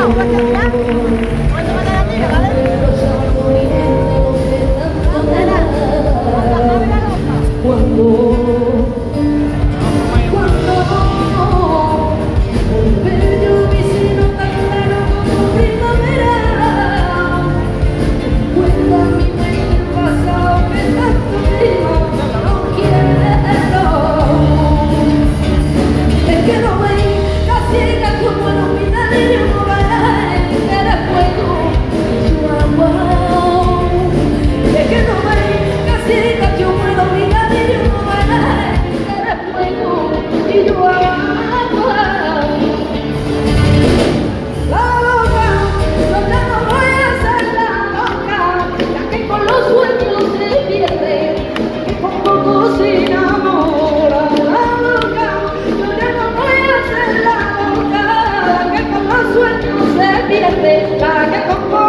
đó se paga com